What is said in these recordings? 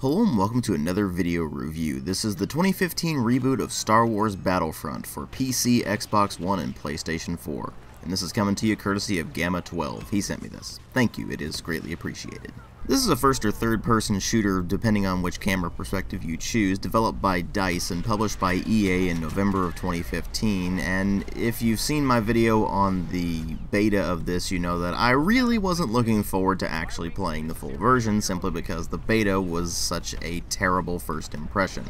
Hello and welcome to another video review. This is the 2015 reboot of Star Wars Battlefront for PC, Xbox One, and PlayStation 4. And this is coming to you courtesy of Gamma 12. He sent me this. Thank you, it is greatly appreciated. This is a first or third person shooter, depending on which camera perspective you choose, developed by DICE and published by EA in November of 2015. And if you've seen my video on the beta of this, you know that I really wasn't looking forward to actually playing the full version, simply because the beta was such a terrible first impression.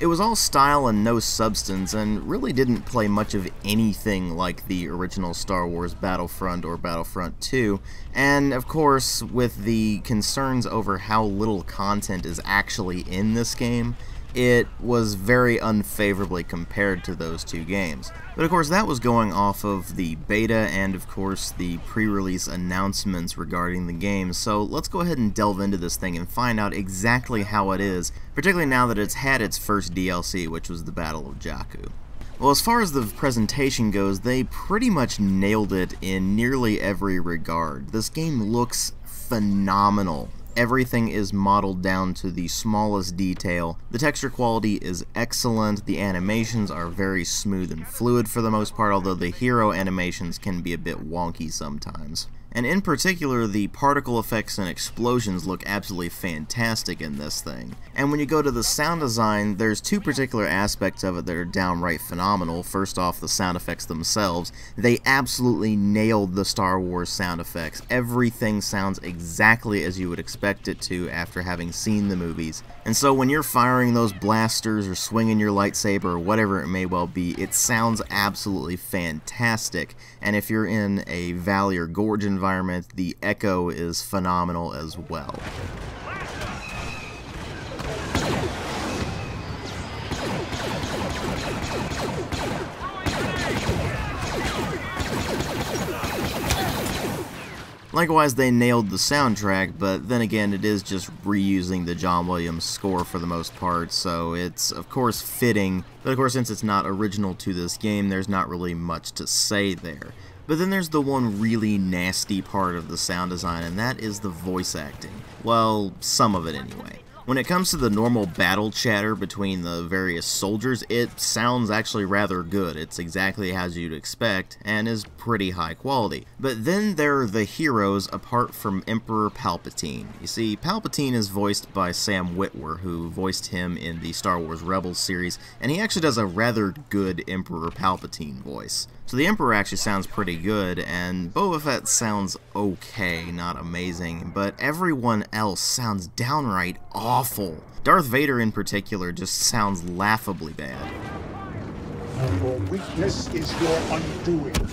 It was all style and no substance, and really didn't play much of anything like the original Star Wars Battlefront or Battlefront 2, and of course, with the concerns over how little content is actually in this game, it was very unfavorably compared to those two games. But of course that was going off of the beta and of course the pre-release announcements regarding the game, so let's go ahead and delve into this thing and find out exactly how it is, particularly now that it's had its first DLC, which was the Battle of Jakku. Well, as far as the presentation goes, they pretty much nailed it in nearly every regard. This game looks phenomenal everything is modeled down to the smallest detail. The texture quality is excellent, the animations are very smooth and fluid for the most part, although the hero animations can be a bit wonky sometimes and in particular the particle effects and explosions look absolutely fantastic in this thing. And when you go to the sound design, there's two particular aspects of it that are downright phenomenal. First off, the sound effects themselves. They absolutely nailed the Star Wars sound effects. Everything sounds exactly as you would expect it to after having seen the movies. And so when you're firing those blasters or swinging your lightsaber or whatever it may well be, it sounds absolutely fantastic. And if you're in a valley or gorge environment, the echo is phenomenal as well. Likewise, they nailed the soundtrack, but then again, it is just reusing the John Williams score for the most part, so it's of course fitting, but of course since it's not original to this game, there's not really much to say there. But then there's the one really nasty part of the sound design, and that is the voice acting. Well, some of it anyway. When it comes to the normal battle chatter between the various soldiers, it sounds actually rather good. It's exactly as you'd expect, and is pretty high quality. But then there are the heroes apart from Emperor Palpatine. You see, Palpatine is voiced by Sam Witwer, who voiced him in the Star Wars Rebels series, and he actually does a rather good Emperor Palpatine voice. So the Emperor actually sounds pretty good, and Boba Fett sounds okay, not amazing, but everyone else sounds downright awful. Darth Vader in particular just sounds laughably bad. Your weakness is your undoing.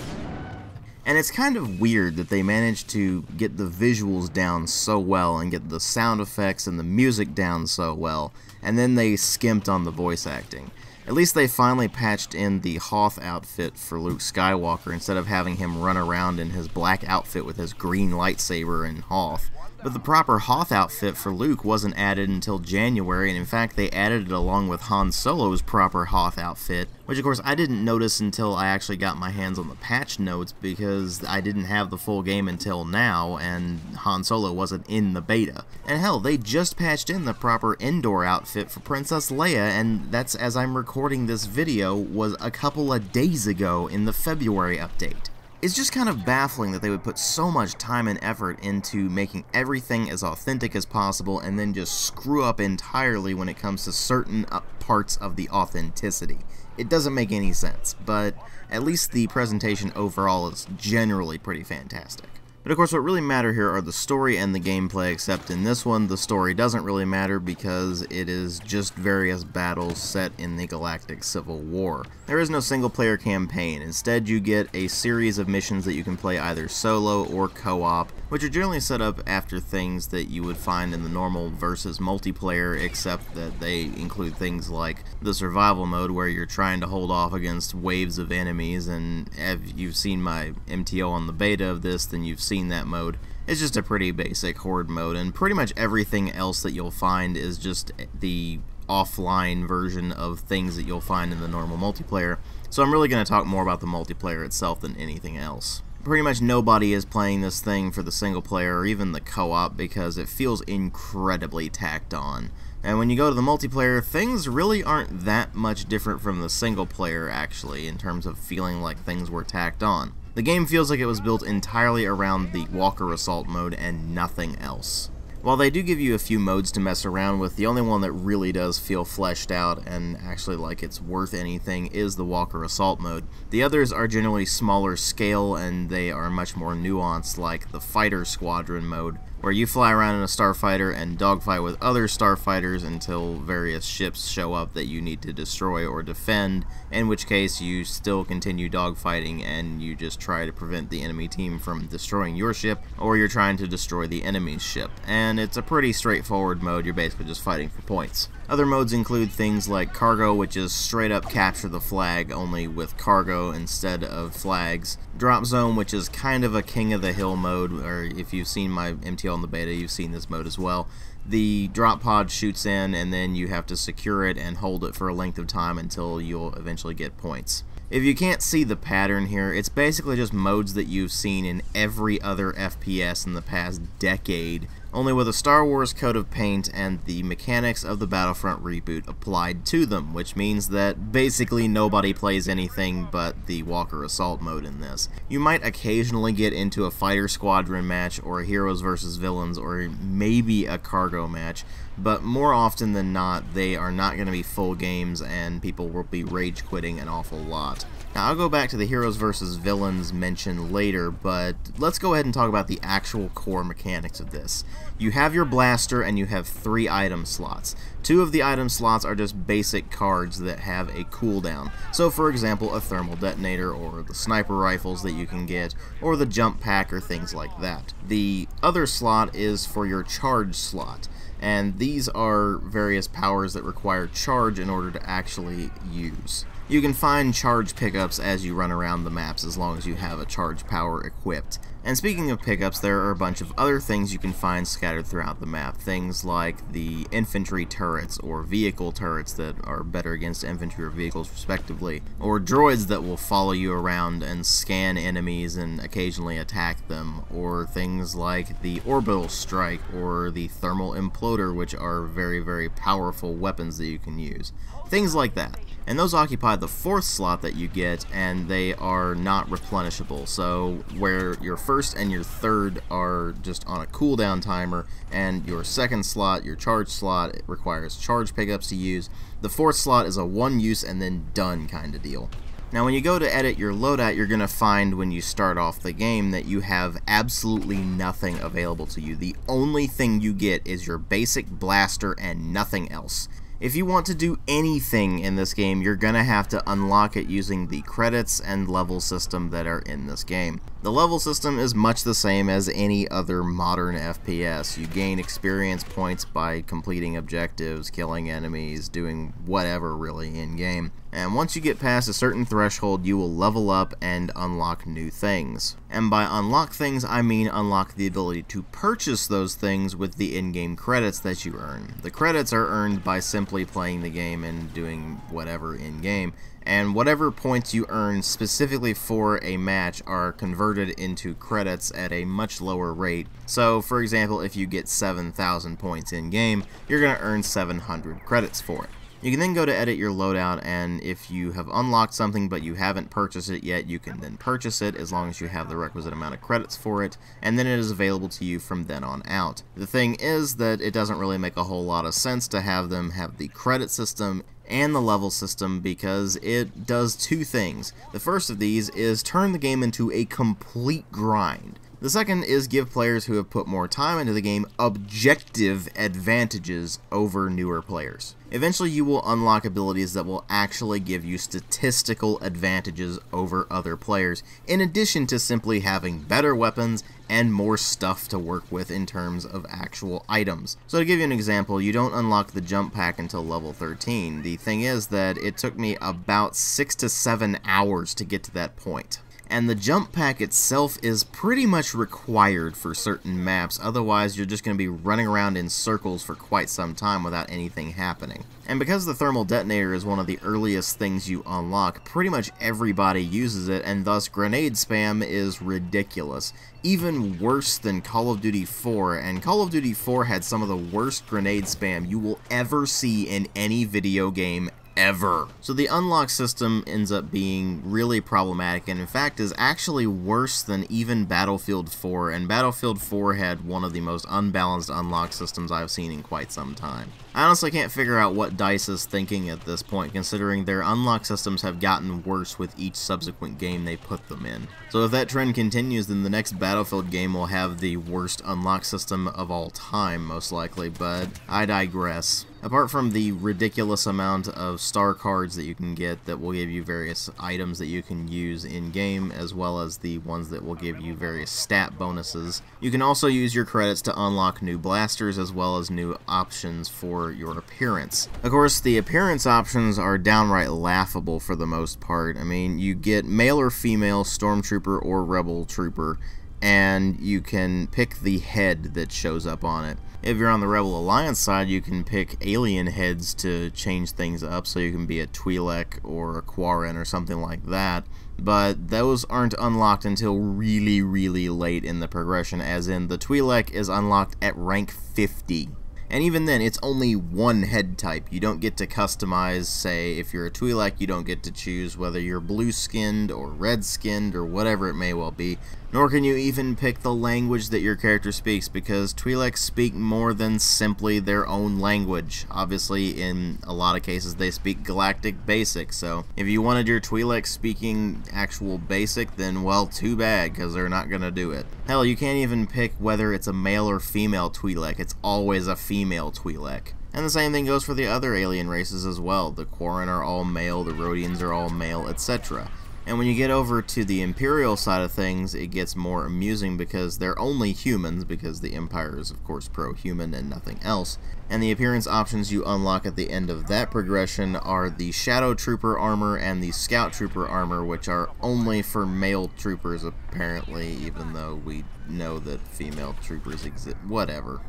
And it's kind of weird that they managed to get the visuals down so well and get the sound effects and the music down so well, and then they skimped on the voice acting. At least they finally patched in the Hoth outfit for Luke Skywalker instead of having him run around in his black outfit with his green lightsaber and Hoth. But the proper Hoth outfit for Luke wasn't added until January, and in fact they added it along with Han Solo's proper Hoth outfit, which of course I didn't notice until I actually got my hands on the patch notes because I didn't have the full game until now, and Han Solo wasn't in the beta. And hell, they just patched in the proper indoor outfit for Princess Leia, and that's as I'm recording this video was a couple of days ago in the February update. It's just kind of baffling that they would put so much time and effort into making everything as authentic as possible and then just screw up entirely when it comes to certain uh, parts of the authenticity. It doesn't make any sense, but at least the presentation overall is generally pretty fantastic. But of course what really matter here are the story and the gameplay, except in this one the story doesn't really matter because it is just various battles set in the Galactic Civil War. There is no single player campaign, instead you get a series of missions that you can play either solo or co-op, which are generally set up after things that you would find in the normal versus multiplayer, except that they include things like the survival mode where you're trying to hold off against waves of enemies, and if you've seen my MTO on the beta of this, then you've seen seen that mode. It's just a pretty basic horde mode, and pretty much everything else that you'll find is just the offline version of things that you'll find in the normal multiplayer. So I'm really going to talk more about the multiplayer itself than anything else. Pretty much nobody is playing this thing for the single player or even the co-op because it feels incredibly tacked on. And when you go to the multiplayer, things really aren't that much different from the single player, actually, in terms of feeling like things were tacked on. The game feels like it was built entirely around the Walker Assault mode and nothing else. While they do give you a few modes to mess around with, the only one that really does feel fleshed out and actually like it's worth anything is the Walker Assault mode. The others are generally smaller scale and they are much more nuanced like the Fighter Squadron mode, where you fly around in a starfighter and dogfight with other starfighters until various ships show up that you need to destroy or defend, in which case you still continue dogfighting and you just try to prevent the enemy team from destroying your ship, or you're trying to destroy the enemy's ship. And it's a pretty straightforward mode, you're basically just fighting for points. Other modes include things like cargo, which is straight up capture the flag, only with cargo instead of flags. Drop zone, which is kind of a king of the hill mode, or if you've seen my MTL in the beta, you've seen this mode as well. The drop pod shoots in, and then you have to secure it and hold it for a length of time until you'll eventually get points. If you can't see the pattern here, it's basically just modes that you've seen in every other FPS in the past decade, only with a Star Wars coat of paint and the mechanics of the Battlefront reboot applied to them, which means that basically nobody plays anything but the Walker Assault mode in this. You might occasionally get into a Fighter Squadron match, or a Heroes vs. Villains, or maybe a Cargo match, but more often than not, they are not going to be full games and people will be rage quitting an awful lot. Now, I'll go back to the heroes versus villains mentioned later, but let's go ahead and talk about the actual core mechanics of this. You have your blaster and you have three item slots. Two of the item slots are just basic cards that have a cooldown. So, for example, a thermal detonator or the sniper rifles that you can get, or the jump pack or things like that. The other slot is for your charge slot and these are various powers that require charge in order to actually use. You can find charge pickups as you run around the maps as long as you have a charge power equipped. And speaking of pickups, there are a bunch of other things you can find scattered throughout the map. Things like the infantry turrets or vehicle turrets that are better against infantry or vehicles respectively, or droids that will follow you around and scan enemies and occasionally attack them, or things like the orbital strike or the thermal imploder which are very very powerful weapons that you can use. Things like that and those occupy the fourth slot that you get and they are not replenishable so where your first and your third are just on a cooldown timer and your second slot your charge slot it requires charge pickups to use the fourth slot is a one use and then done kind of deal now when you go to edit your loadout, you're going to find when you start off the game that you have absolutely nothing available to you. The only thing you get is your basic blaster and nothing else. If you want to do anything in this game, you're gonna have to unlock it using the credits and level system that are in this game. The level system is much the same as any other modern FPS. You gain experience points by completing objectives, killing enemies, doing whatever really in-game. And once you get past a certain threshold, you will level up and unlock new things. And by unlock things, I mean unlock the ability to purchase those things with the in-game credits that you earn. The credits are earned by simply playing the game and doing whatever in-game, and whatever points you earn specifically for a match are converted into credits at a much lower rate. So, for example, if you get 7,000 points in game, you're going to earn 700 credits for it. You can then go to edit your loadout and if you have unlocked something but you haven't purchased it yet, you can then purchase it as long as you have the requisite amount of credits for it, and then it is available to you from then on out. The thing is that it doesn't really make a whole lot of sense to have them have the credit system and the level system because it does two things. The first of these is turn the game into a complete grind. The second is give players who have put more time into the game objective advantages over newer players. Eventually you will unlock abilities that will actually give you statistical advantages over other players, in addition to simply having better weapons and more stuff to work with in terms of actual items. So to give you an example, you don't unlock the jump pack until level 13. The thing is that it took me about 6 to 7 hours to get to that point. And the jump pack itself is pretty much required for certain maps, otherwise you're just going to be running around in circles for quite some time without anything happening. And because the thermal detonator is one of the earliest things you unlock, pretty much everybody uses it, and thus grenade spam is ridiculous. Even worse than Call of Duty 4, and Call of Duty 4 had some of the worst grenade spam you will ever see in any video game ever. So the unlock system ends up being really problematic and in fact is actually worse than even Battlefield 4 and Battlefield 4 had one of the most unbalanced unlock systems I've seen in quite some time. I honestly can't figure out what DICE is thinking at this point considering their unlock systems have gotten worse with each subsequent game they put them in. So if that trend continues then the next Battlefield game will have the worst unlock system of all time most likely, but I digress. Apart from the ridiculous amount of star cards that you can get that will give you various items that you can use in-game, as well as the ones that will give you various stat bonuses, you can also use your credits to unlock new blasters as well as new options for your appearance. Of course, the appearance options are downright laughable for the most part. I mean, you get male or female stormtrooper or rebel trooper, and you can pick the head that shows up on it. If you're on the Rebel Alliance side, you can pick alien heads to change things up, so you can be a Twi'lek or a Quarren or something like that. But those aren't unlocked until really, really late in the progression, as in the Twi'lek is unlocked at rank 50. And even then, it's only one head type. You don't get to customize, say, if you're a Twi'lek, you don't get to choose whether you're blue-skinned or red-skinned or whatever it may well be. Nor can you even pick the language that your character speaks, because Twi'leks speak more than simply their own language. Obviously, in a lot of cases, they speak Galactic Basic, so if you wanted your Twi'lek speaking actual Basic, then, well, too bad, because they're not going to do it. Hell, you can't even pick whether it's a male or female Twi'lek. It's always a female Twi'lek. And the same thing goes for the other alien races as well. The Quarren are all male, the Rodians are all male, etc. And when you get over to the Imperial side of things, it gets more amusing because they're only humans, because the Empire is, of course, pro-human and nothing else. And the appearance options you unlock at the end of that progression are the Shadow Trooper armor and the Scout Trooper armor, which are only for male troopers, apparently, even though we know that female troopers exist. Whatever.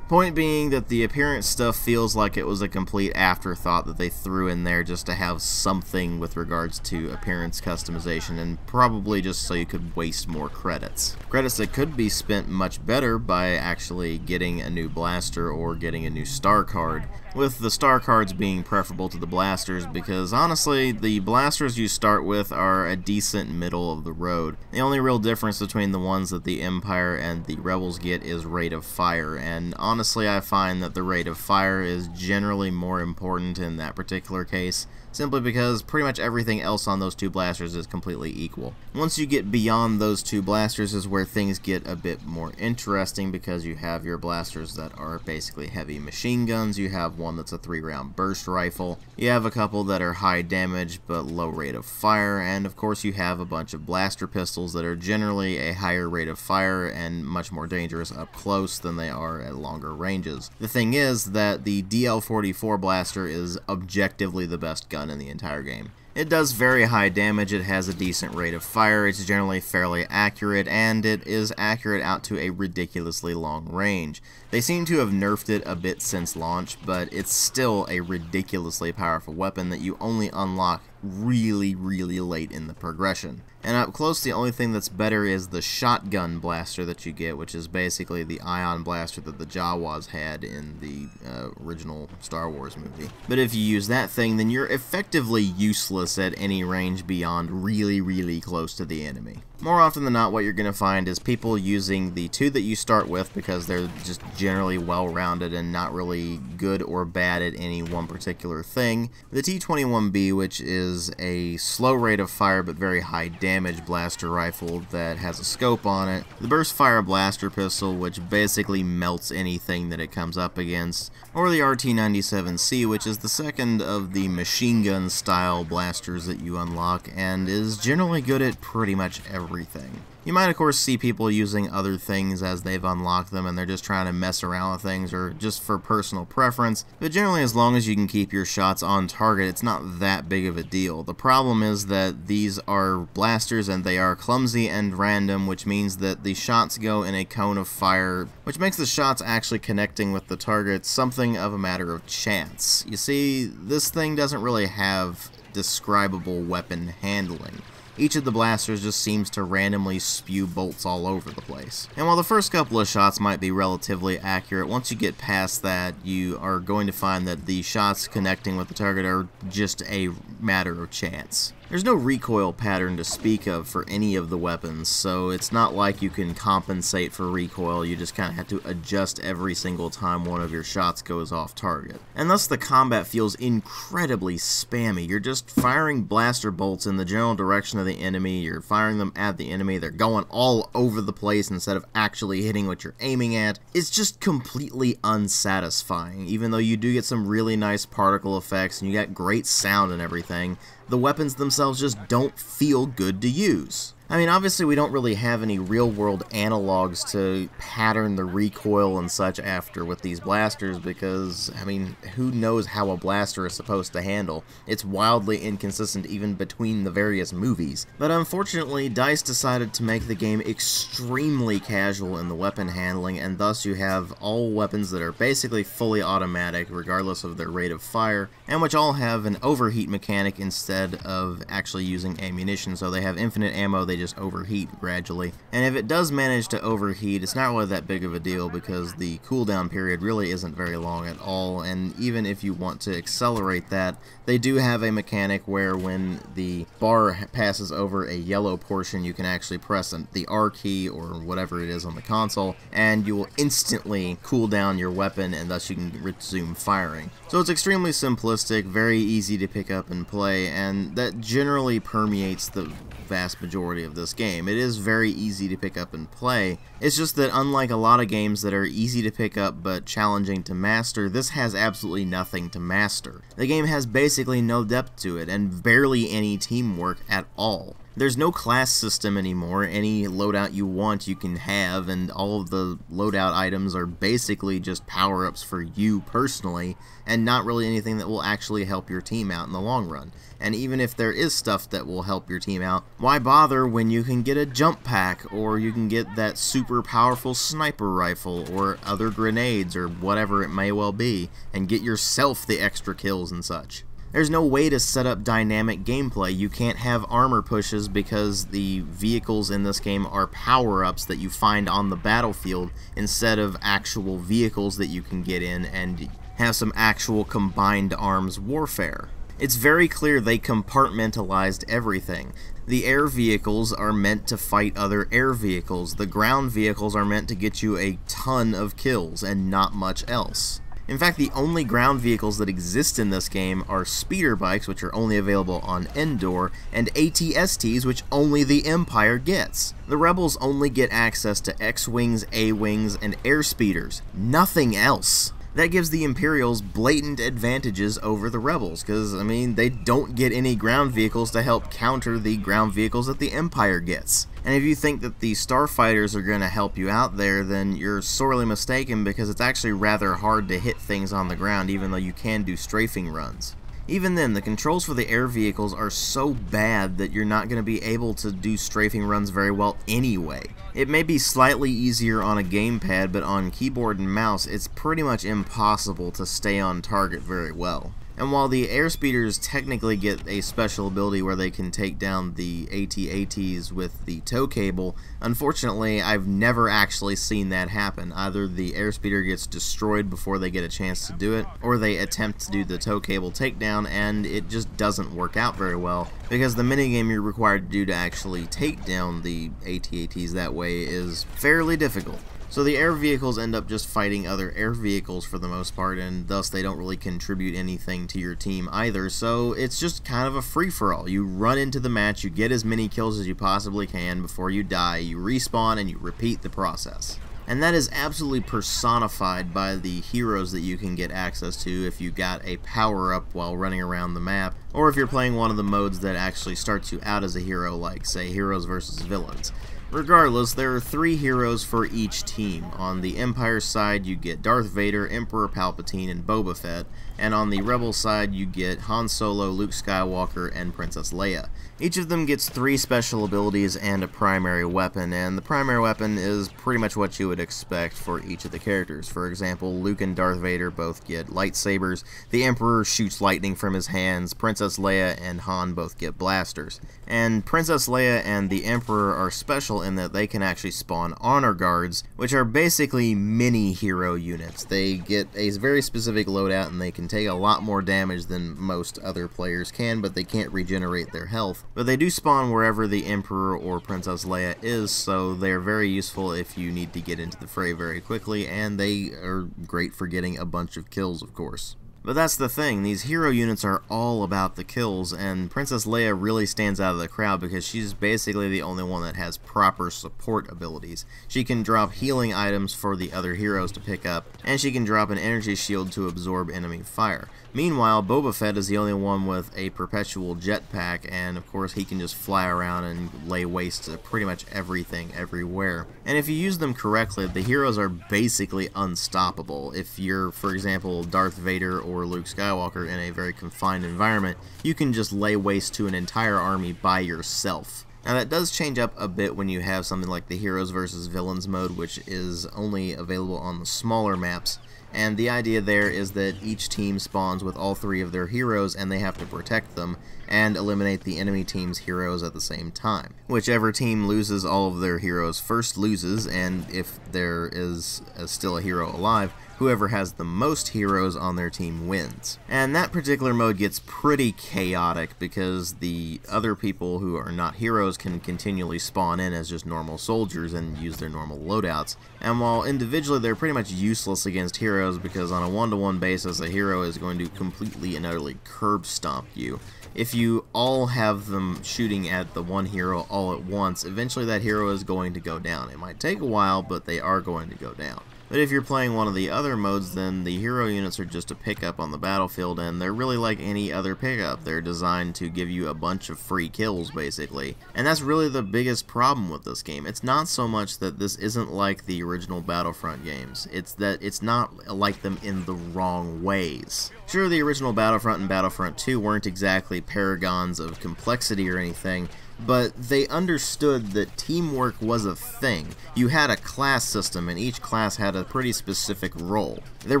Point being that the appearance stuff feels like it was a complete afterthought that they threw in there just to have something with regards to appearance customization and probably just so you could waste more credits. Credits that could be spent much better by actually getting a new blaster or getting a new star card, with the star cards being preferable to the blasters because honestly the blasters you start with are a decent middle of the road. The only real difference between the ones that the Empire and the Rebels get is rate of fire and honestly I find that the rate of fire is generally more important in that particular case simply because pretty much everything else on those two blasters is completely equal. Once you get beyond those two blasters is where things get a bit more interesting because you have your blasters that are basically heavy machine guns, you have one that's a three round burst rifle, you have a couple that are high damage but low rate of fire, and of course you have a bunch of blaster pistols that are generally a higher rate of fire and much more dangerous up close than they are at longer ranges. The thing is that the DL44 blaster is objectively the best gun in the entire game. It does very high damage, it has a decent rate of fire, it's generally fairly accurate, and it is accurate out to a ridiculously long range. They seem to have nerfed it a bit since launch, but it's still a ridiculously powerful weapon that you only unlock really, really late in the progression. And up close, the only thing that's better is the shotgun blaster that you get, which is basically the ion blaster that the Jawas had in the uh, original Star Wars movie. But if you use that thing, then you're effectively useless at any range beyond really, really close to the enemy. More often than not, what you're going to find is people using the two that you start with because they're just generally well-rounded and not really good or bad at any one particular thing. The T-21B, which is a slow rate of fire but very high damage blaster rifle that has a scope on it. The Burst Fire Blaster Pistol, which basically melts anything that it comes up against. Or the RT-97C, which is the second of the machine gun style blasters that you unlock and is generally good at pretty much everything. You might of course see people using other things as they've unlocked them and they're just trying to mess around with things or just for personal preference, but generally as long as you can keep your shots on target, it's not that big of a deal. The problem is that these are blasters and they are clumsy and random, which means that the shots go in a cone of fire, which makes the shots actually connecting with the target something of a matter of chance. You see, this thing doesn't really have describable weapon handling each of the blasters just seems to randomly spew bolts all over the place. And while the first couple of shots might be relatively accurate, once you get past that, you are going to find that the shots connecting with the target are just a matter of chance. There's no recoil pattern to speak of for any of the weapons, so it's not like you can compensate for recoil, you just kind of have to adjust every single time one of your shots goes off target. And thus the combat feels incredibly spammy. You're just firing blaster bolts in the general direction of the enemy, you're firing them at the enemy, they're going all over the place instead of actually hitting what you're aiming at. It's just completely unsatisfying, even though you do get some really nice particle effects and you get great sound and everything the weapons themselves just don't feel good to use. I mean, obviously we don't really have any real-world analogs to pattern the recoil and such after with these blasters because, I mean, who knows how a blaster is supposed to handle. It's wildly inconsistent even between the various movies. But unfortunately, DICE decided to make the game extremely casual in the weapon handling, and thus you have all weapons that are basically fully automatic regardless of their rate of fire, and which all have an overheat mechanic instead of actually using ammunition, so they have infinite ammo, they just overheat gradually. And if it does manage to overheat, it's not really that big of a deal because the cooldown period really isn't very long at all, and even if you want to accelerate that, they do have a mechanic where when the bar passes over a yellow portion, you can actually press the R key or whatever it is on the console, and you will instantly cool down your weapon, and thus you can resume firing. So it's extremely simplistic, very easy to pick up and play, and that generally permeates the vast majority of this game. It is very easy to pick up and play. It's just that unlike a lot of games that are easy to pick up but challenging to master, this has absolutely nothing to master. The game has basically no depth to it and barely any teamwork at all. There's no class system anymore. Any loadout you want you can have, and all of the loadout items are basically just power-ups for you personally, and not really anything that will actually help your team out in the long run. And even if there is stuff that will help your team out, why bother when you can get a jump pack, or you can get that super powerful sniper rifle, or other grenades, or whatever it may well be, and get yourself the extra kills and such. There's no way to set up dynamic gameplay. You can't have armor pushes because the vehicles in this game are power-ups that you find on the battlefield instead of actual vehicles that you can get in and have some actual combined arms warfare. It's very clear they compartmentalized everything. The air vehicles are meant to fight other air vehicles. The ground vehicles are meant to get you a ton of kills and not much else. In fact, the only ground vehicles that exist in this game are speeder bikes, which are only available on Endor, and ATSTs, which only the Empire gets. The Rebels only get access to X-Wings, A-Wings, and Airspeeders. Nothing else that gives the Imperials blatant advantages over the Rebels, because, I mean, they don't get any ground vehicles to help counter the ground vehicles that the Empire gets. And if you think that the starfighters are going to help you out there, then you're sorely mistaken because it's actually rather hard to hit things on the ground even though you can do strafing runs. Even then, the controls for the air vehicles are so bad that you're not going to be able to do strafing runs very well anyway. It may be slightly easier on a gamepad, but on keyboard and mouse, it's pretty much impossible to stay on target very well. And while the airspeeders technically get a special ability where they can take down the AT-ATs with the tow cable, unfortunately I've never actually seen that happen. Either the airspeeder gets destroyed before they get a chance to do it, or they attempt to do the tow cable takedown and it just doesn't work out very well, because the minigame you're required to do to actually take down the AT-ATs that way is fairly difficult. So the air vehicles end up just fighting other air vehicles for the most part, and thus they don't really contribute anything to your team either. So it's just kind of a free-for-all. You run into the match, you get as many kills as you possibly can before you die, you respawn, and you repeat the process. And that is absolutely personified by the heroes that you can get access to if you got a power-up while running around the map, or if you're playing one of the modes that actually starts you out as a hero, like, say, Heroes vs. Villains. Regardless, there are three heroes for each team. On the Empire side, you get Darth Vader, Emperor Palpatine, and Boba Fett, and on the Rebel side, you get Han Solo, Luke Skywalker, and Princess Leia. Each of them gets three special abilities and a primary weapon, and the primary weapon is pretty much what you would expect for each of the characters. For example, Luke and Darth Vader both get lightsabers, the Emperor shoots lightning from his hands, Princess Leia and Han both get blasters. And Princess Leia and the Emperor are special in that they can actually spawn honor guards, which are basically mini hero units. They get a very specific loadout and they can take a lot more damage than most other players can, but they can't regenerate their health. But they do spawn wherever the Emperor or Princess Leia is, so they are very useful if you need to get into the fray very quickly, and they are great for getting a bunch of kills, of course. But that's the thing, these hero units are all about the kills, and Princess Leia really stands out of the crowd because she's basically the only one that has proper support abilities. She can drop healing items for the other heroes to pick up, and she can drop an energy shield to absorb enemy fire. Meanwhile, Boba Fett is the only one with a perpetual jetpack, and of course he can just fly around and lay waste to pretty much everything everywhere. And if you use them correctly, the heroes are basically unstoppable. If you're, for example, Darth Vader or Luke Skywalker in a very confined environment, you can just lay waste to an entire army by yourself. Now that does change up a bit when you have something like the Heroes versus Villains mode, which is only available on the smaller maps, and the idea there is that each team spawns with all three of their heroes and they have to protect them and eliminate the enemy team's heroes at the same time. Whichever team loses all of their heroes first loses, and if there is a, still a hero alive, whoever has the most heroes on their team wins. And that particular mode gets pretty chaotic because the other people who are not heroes can continually spawn in as just normal soldiers and use their normal loadouts. And while individually they're pretty much useless against heroes because on a one-to-one -one basis a hero is going to completely and utterly curb stomp you, if you all have them shooting at the one hero all at once, eventually that hero is going to go down. It might take a while, but they are going to go down. But if you're playing one of the other modes, then the hero units are just a pickup on the battlefield, and they're really like any other pickup. They're designed to give you a bunch of free kills, basically. And that's really the biggest problem with this game. It's not so much that this isn't like the original Battlefront games. It's that it's not like them in the wrong ways. Sure, the original Battlefront and Battlefront 2 weren't exactly paragons of complexity or anything, but they understood that teamwork was a thing. You had a class system, and each class had a pretty specific role. There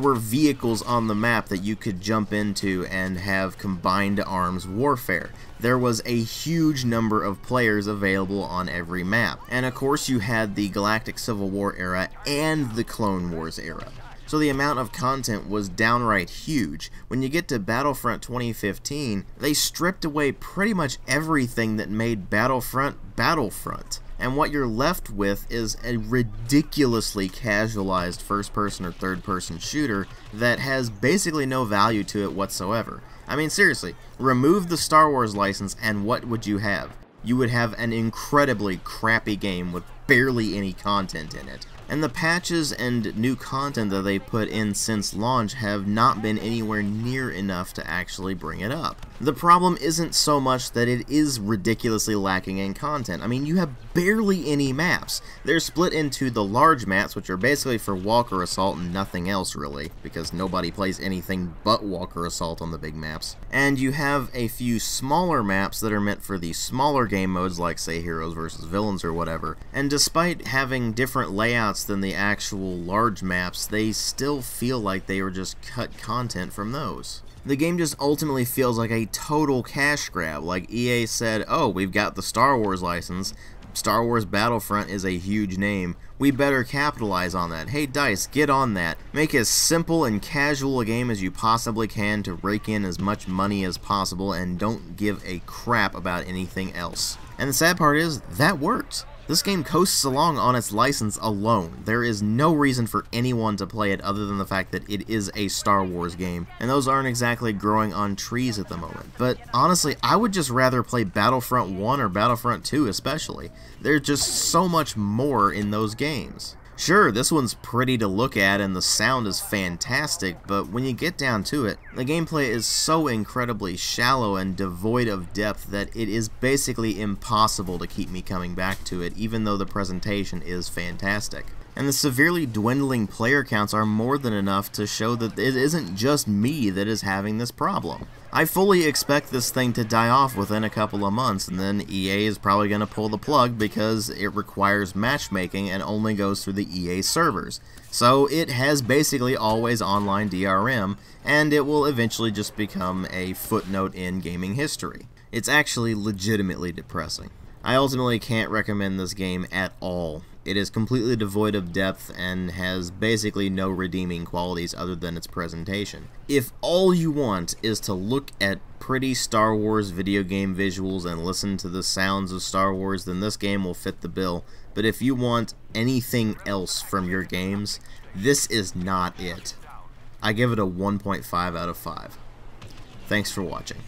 were vehicles on the map that you could jump into and have combined arms warfare. There was a huge number of players available on every map. And of course you had the Galactic Civil War era and the Clone Wars era so the amount of content was downright huge. When you get to Battlefront 2015, they stripped away pretty much everything that made Battlefront Battlefront. And what you're left with is a ridiculously casualized first person or third person shooter that has basically no value to it whatsoever. I mean, seriously, remove the Star Wars license, and what would you have? You would have an incredibly crappy game with barely any content in it and the patches and new content that they put in since launch have not been anywhere near enough to actually bring it up. The problem isn't so much that it is ridiculously lacking in content. I mean, you have barely any maps. They're split into the large maps, which are basically for Walker Assault and nothing else really, because nobody plays anything but Walker Assault on the big maps. And you have a few smaller maps that are meant for the smaller game modes like, say, Heroes vs. Villains or whatever. And despite having different layouts than the actual large maps, they still feel like they were just cut content from those. The game just ultimately feels like a total cash grab, like EA said, oh, we've got the Star Wars license, Star Wars Battlefront is a huge name. We better capitalize on that. Hey DICE, get on that. Make as simple and casual a game as you possibly can to rake in as much money as possible and don't give a crap about anything else. And the sad part is, that worked. This game coasts along on its license alone. There is no reason for anyone to play it other than the fact that it is a Star Wars game, and those aren't exactly growing on trees at the moment. But honestly, I would just rather play Battlefront 1 or Battlefront 2 especially. There's just so much more in those games. Sure, this one's pretty to look at and the sound is fantastic, but when you get down to it, the gameplay is so incredibly shallow and devoid of depth that it is basically impossible to keep me coming back to it even though the presentation is fantastic and the severely dwindling player counts are more than enough to show that it isn't just me that is having this problem. I fully expect this thing to die off within a couple of months, and then EA is probably going to pull the plug because it requires matchmaking and only goes through the EA servers. So it has basically always online DRM, and it will eventually just become a footnote in gaming history. It's actually legitimately depressing. I ultimately can't recommend this game at all. It is completely devoid of depth and has basically no redeeming qualities other than its presentation. If all you want is to look at pretty Star Wars video game visuals and listen to the sounds of Star Wars, then this game will fit the bill. But if you want anything else from your games, this is not it. I give it a 1.5 out of 5. Thanks for watching.